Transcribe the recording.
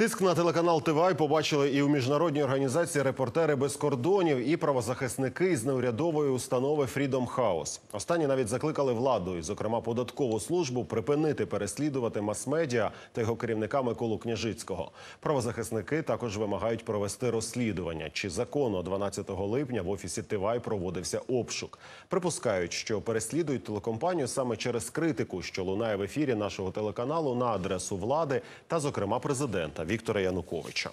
Тиск на телеканал ТВі побачили і у міжнародній організації Репортери без кордонів і правозахисники з неурядової установи Freedom House. Останні навіть закликали владу, і, зокрема податкову службу, припинити переслідувати мас-медіа та його керівника Миколу Княжицького. Правозахисники також вимагають провести розслідування, чи законно 12 липня в офісі ТВі проводився обшук. Припускають, що переслідують телекомпанію саме через критику, що лунає в ефірі нашого телеканалу на адресу влади та, зокрема, президента Віктора Януковича.